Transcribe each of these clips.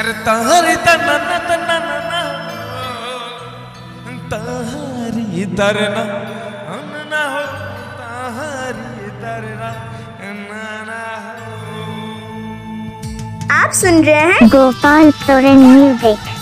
अरे तारी तरना ना तरना ना ना हो। आप सुन रहे हैं गोपाल सोरेन म्यूज़िक।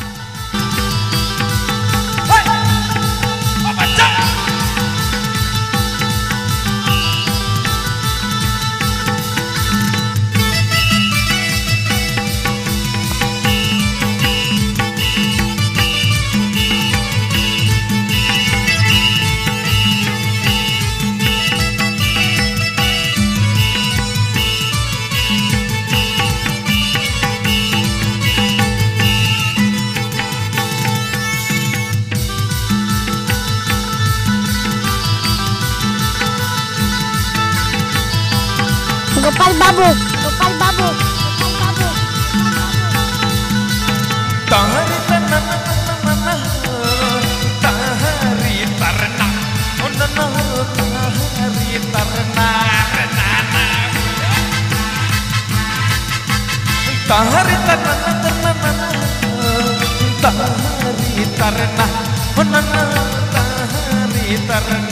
बाबू। गोपाल बाबू तहरी तना तरना, ओ ना ना तरना ना ना तहरी तना ना ना ना तहरी तरना ओ ना ना तहरी तरना।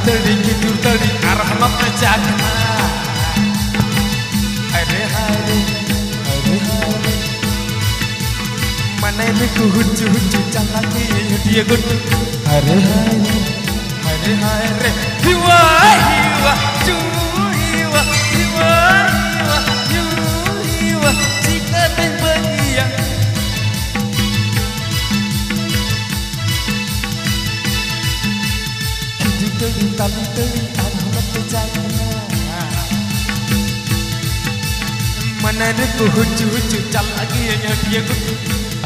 Kidur tadi arahmat jagna Hare hare, hare hare Mana ini ku huju huju lagi dia gudu Hare hare, hare hare Hiwa, hiwa, nyu, Ini ku huju huju lagi dia gudu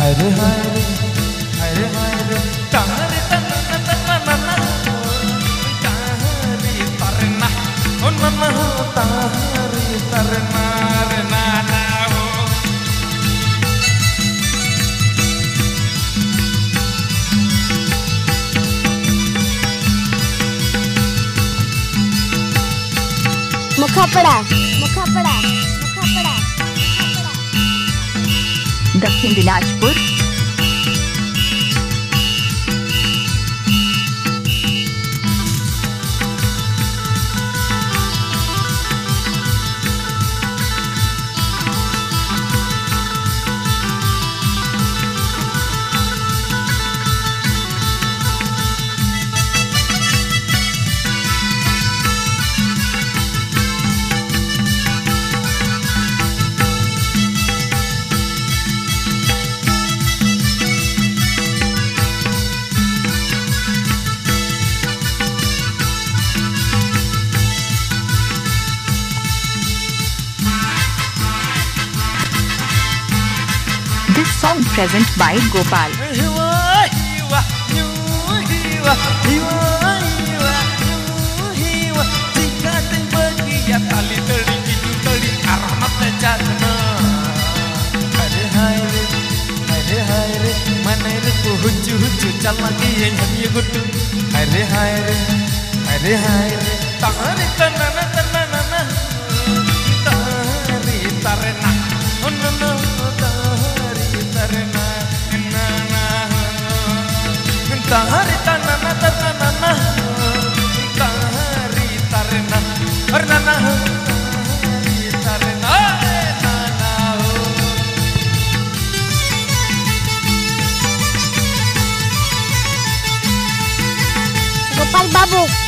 Hare hare, hare hare Tari tana na tana na na Tari tarna Oh na na Tari tarna re na na oh मुखपड़ा मुखपड़ा मुखपड़ा दक्षिण Dinajpur song present by Gopal. Hiwa hiwa nyu hiwa hiwa hiwa nyu hiwa Jika terbagi ya tali tali gitu Pal bubble.